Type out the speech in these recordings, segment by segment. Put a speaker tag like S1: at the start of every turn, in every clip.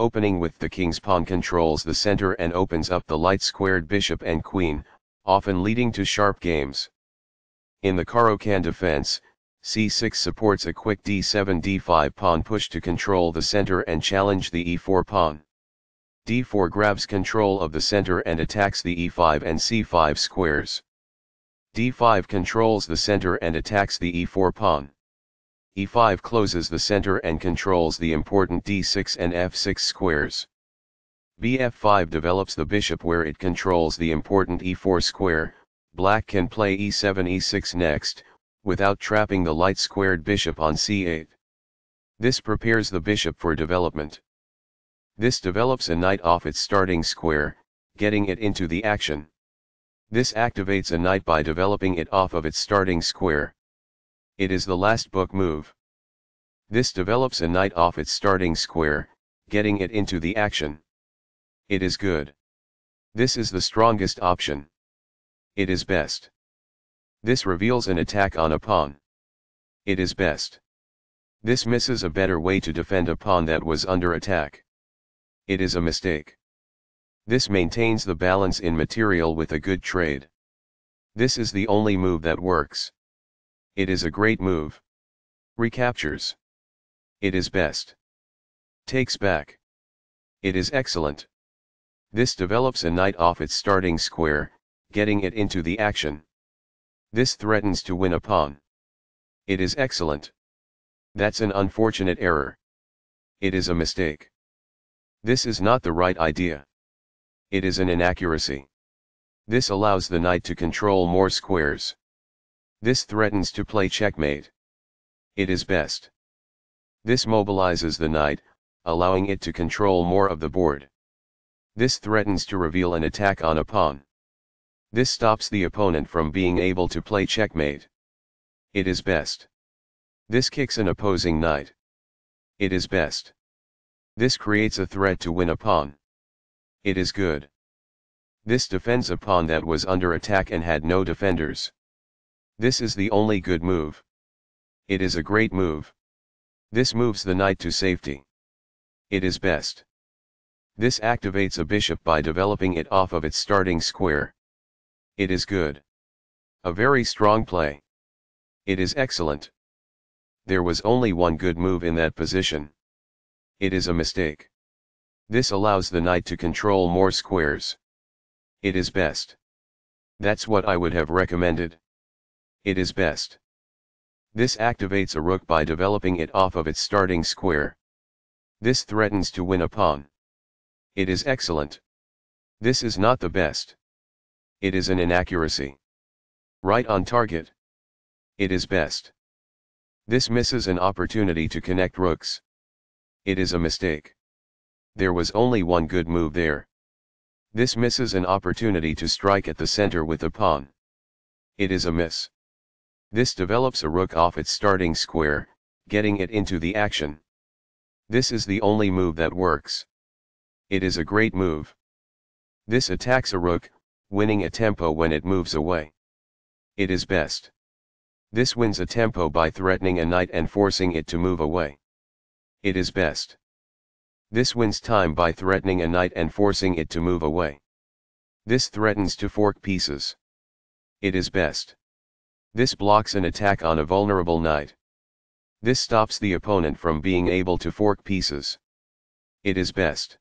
S1: opening with the king's pawn controls the center and opens up the light-squared bishop and queen, often leading to sharp games. In the Caro-Kann defense, c6 supports a quick d7 d5 pawn push to control the center and challenge the e4 pawn. d4 grabs control of the center and attacks the e5 and c5 squares. d5 controls the center and attacks the e4 pawn. E5 closes the center and controls the important d6 and f6 squares. bf5 develops the bishop where it controls the important e4 square, black can play e7 e6 next, without trapping the light-squared bishop on c8. This prepares the bishop for development. This develops a knight off its starting square, getting it into the action. This activates a knight by developing it off of its starting square. It is the last book move. This develops a knight off its starting square, getting it into the action. It is good. This is the strongest option. It is best. This reveals an attack on a pawn. It is best. This misses a better way to defend a pawn that was under attack. It is a mistake. This maintains the balance in material with a good trade. This is the only move that works. It is a great move. Recaptures. It is best. Takes back. It is excellent. This develops a knight off its starting square, getting it into the action. This threatens to win a pawn. It is excellent. That's an unfortunate error. It is a mistake. This is not the right idea. It is an inaccuracy. This allows the knight to control more squares. This threatens to play checkmate. It is best. This mobilizes the knight, allowing it to control more of the board. This threatens to reveal an attack on a pawn. This stops the opponent from being able to play checkmate. It is best. This kicks an opposing knight. It is best. This creates a threat to win a pawn. It is good. This defends a pawn that was under attack and had no defenders. This is the only good move. It is a great move. This moves the knight to safety. It is best. This activates a bishop by developing it off of its starting square. It is good. A very strong play. It is excellent. There was only one good move in that position. It is a mistake. This allows the knight to control more squares. It is best. That's what I would have recommended. It is best. This activates a rook by developing it off of its starting square. This threatens to win a pawn. It is excellent. This is not the best. It is an inaccuracy. Right on target. It is best. This misses an opportunity to connect rooks. It is a mistake. There was only one good move there. This misses an opportunity to strike at the center with a pawn. It is a miss. This develops a rook off its starting square, getting it into the action. This is the only move that works. It is a great move. This attacks a rook, winning a tempo when it moves away. It is best. This wins a tempo by threatening a knight and forcing it to move away. It is best. This wins time by threatening a knight and forcing it to move away. This threatens to fork pieces. It is best. This blocks an attack on a vulnerable knight. This stops the opponent from being able to fork pieces. It is best.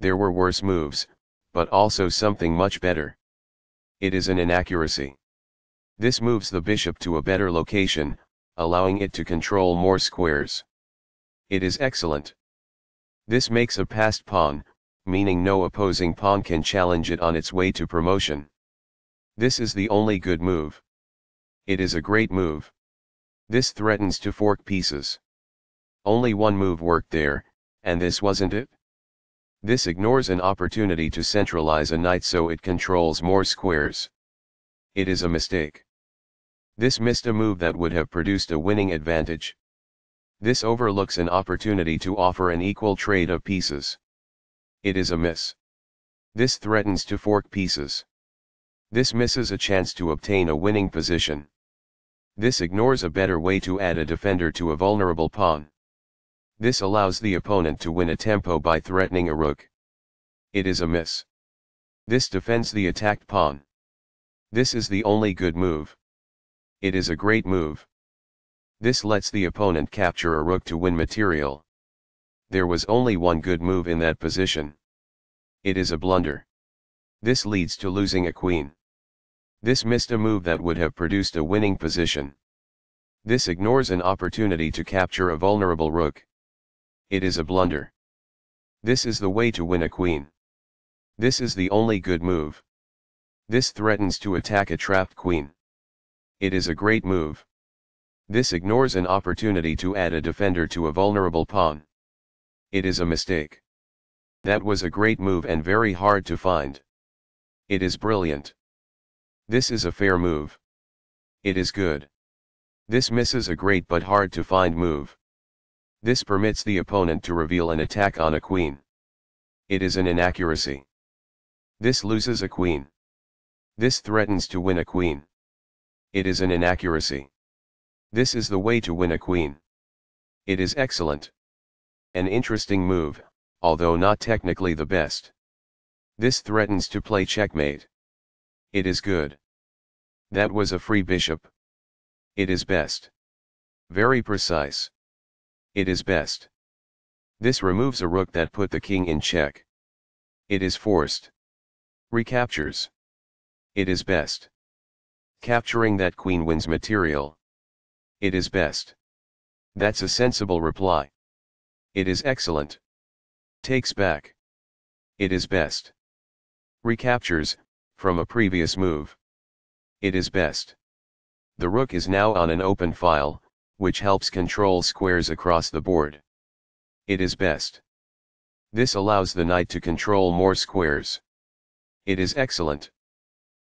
S1: There were worse moves, but also something much better. It is an inaccuracy. This moves the bishop to a better location, allowing it to control more squares. It is excellent. This makes a passed pawn, meaning no opposing pawn can challenge it on its way to promotion. This is the only good move. It is a great move. This threatens to fork pieces. Only one move worked there, and this wasn't it? This ignores an opportunity to centralize a knight so it controls more squares. It is a mistake. This missed a move that would have produced a winning advantage. This overlooks an opportunity to offer an equal trade of pieces. It is a miss. This threatens to fork pieces. This misses a chance to obtain a winning position. This ignores a better way to add a defender to a vulnerable pawn. This allows the opponent to win a tempo by threatening a rook. It is a miss. This defends the attacked pawn. This is the only good move. It is a great move. This lets the opponent capture a rook to win material. There was only one good move in that position. It is a blunder. This leads to losing a queen. This missed a move that would have produced a winning position. This ignores an opportunity to capture a vulnerable rook. It is a blunder. This is the way to win a queen. This is the only good move. This threatens to attack a trapped queen. It is a great move. This ignores an opportunity to add a defender to a vulnerable pawn. It is a mistake. That was a great move and very hard to find. It is brilliant. This is a fair move. It is good. This misses a great but hard to find move. This permits the opponent to reveal an attack on a queen. It is an inaccuracy. This loses a queen. This threatens to win a queen. It is an inaccuracy. This is the way to win a queen. It is excellent. An interesting move, although not technically the best. This threatens to play checkmate. It is good. That was a free bishop. It is best. Very precise. It is best. This removes a rook that put the king in check. It is forced. Recaptures. It is best. Capturing that queen wins material. It is best. That's a sensible reply. It is excellent. Takes back. It is best. Recaptures, from a previous move. It is best. The rook is now on an open file, which helps control squares across the board. It is best. This allows the knight to control more squares. It is excellent.